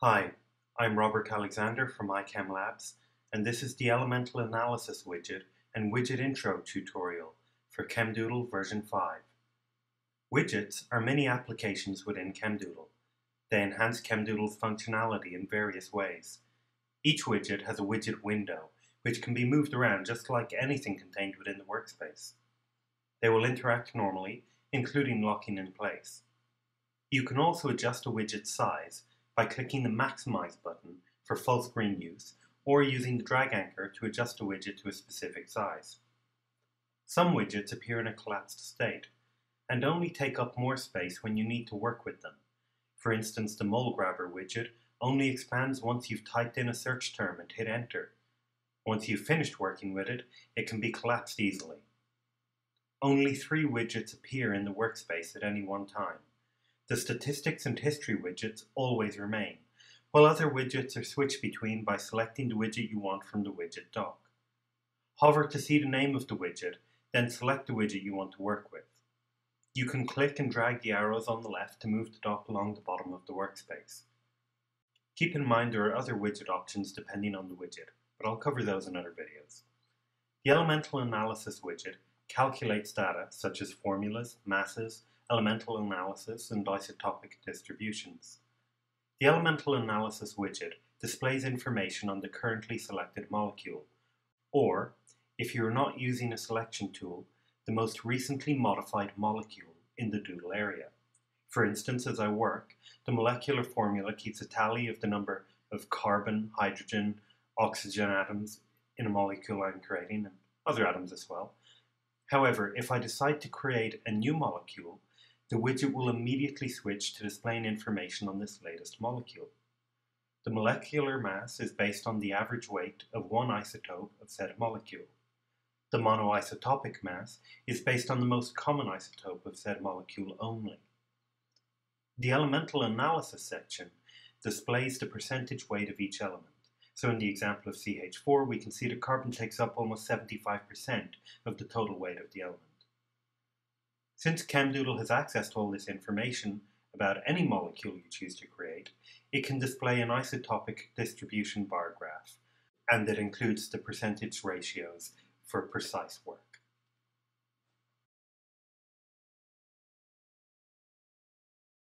Hi, I'm Robert Alexander from iChem Labs, and this is the Elemental Analysis widget and widget intro tutorial for ChemDoodle version 5. Widgets are mini applications within ChemDoodle. They enhance ChemDoodle's functionality in various ways. Each widget has a widget window, which can be moved around just like anything contained within the workspace. They will interact normally, including locking in place. You can also adjust a widget's size by clicking the Maximize button for full screen use or using the drag anchor to adjust a widget to a specific size. Some widgets appear in a collapsed state and only take up more space when you need to work with them. For instance, the MolGrabber widget only expands once you've typed in a search term and hit enter. Once you've finished working with it, it can be collapsed easily. Only three widgets appear in the workspace at any one time. The statistics and history widgets always remain, while other widgets are switched between by selecting the widget you want from the widget dock. Hover to see the name of the widget, then select the widget you want to work with. You can click and drag the arrows on the left to move the dock along the bottom of the workspace. Keep in mind there are other widget options depending on the widget, but I'll cover those in other videos. The Elemental Analysis widget calculates data such as formulas, masses, elemental analysis, and isotopic distributions. The elemental analysis widget displays information on the currently selected molecule, or, if you are not using a selection tool, the most recently modified molecule in the doodle area. For instance, as I work, the molecular formula keeps a tally of the number of carbon, hydrogen, oxygen atoms in a molecule I'm creating, and other atoms as well. However, if I decide to create a new molecule, the widget will immediately switch to displaying information on this latest molecule. The molecular mass is based on the average weight of one isotope of said molecule. The monoisotopic mass is based on the most common isotope of said molecule only. The elemental analysis section displays the percentage weight of each element. So in the example of CH4, we can see the carbon takes up almost 75% of the total weight of the element. Since ChemDoodle has access to all this information about any molecule you choose to create, it can display an isotopic distribution bar graph, and it includes the percentage ratios for precise work.